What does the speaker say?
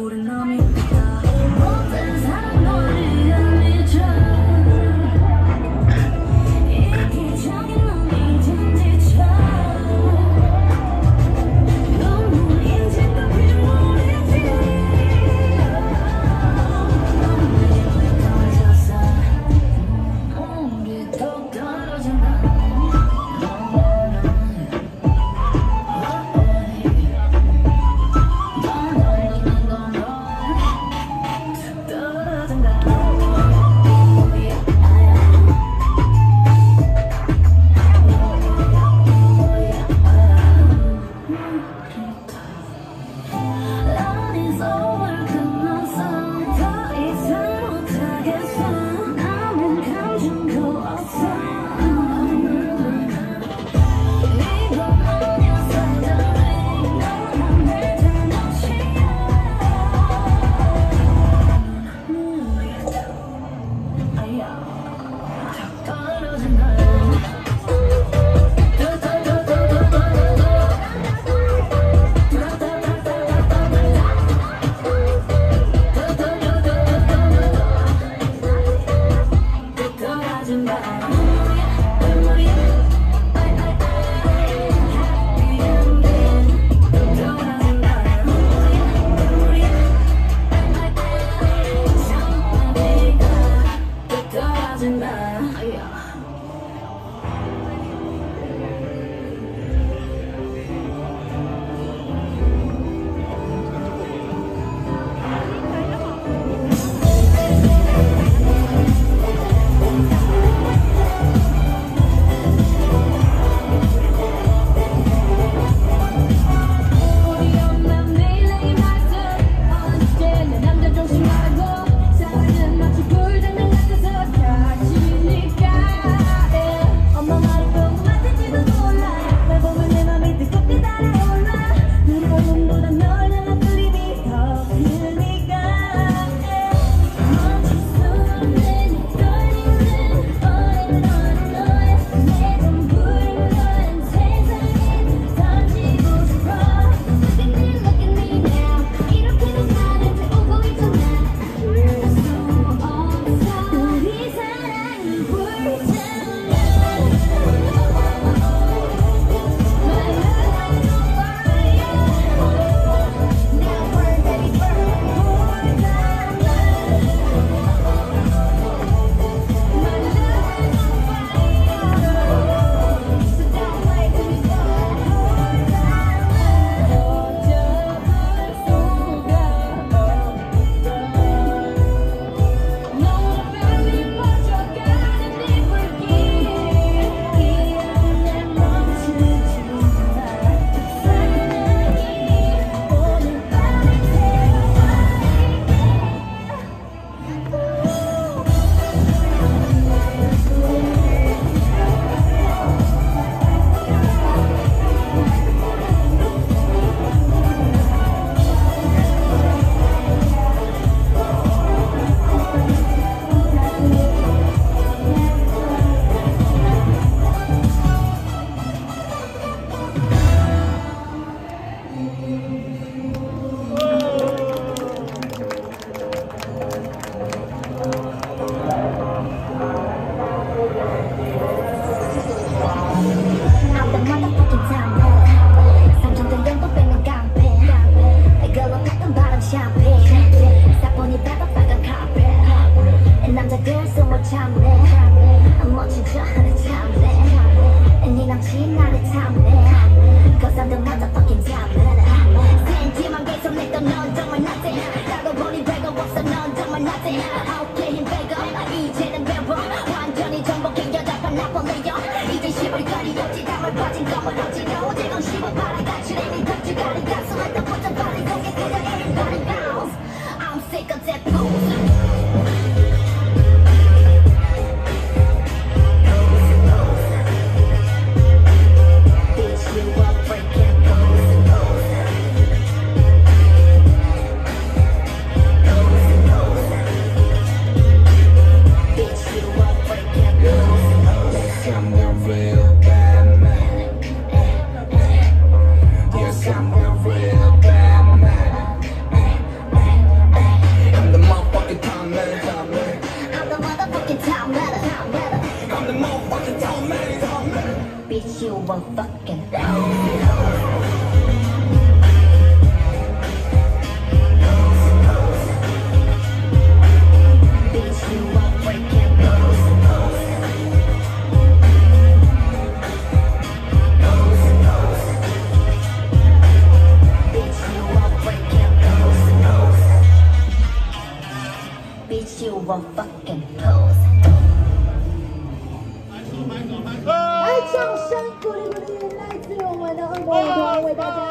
ওর নামে the tonight up that pose. motherfucker don't matter. Bitch, you a fucking. bitch, you a fucking pose. 掌声鼓励鼓励，来自我们的二博乐团，为大家。